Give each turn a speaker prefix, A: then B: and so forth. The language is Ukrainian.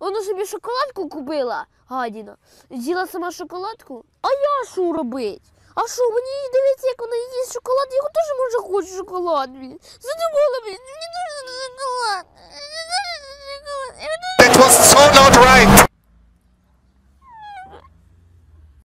A: Вона собі шоколадку купила, гадіна. З'їла сама шоколадку. А я що робить? А що, мені дивиться, як вона їсть шоколад, я теж може хочу шоколад. Блін. Задумала, мені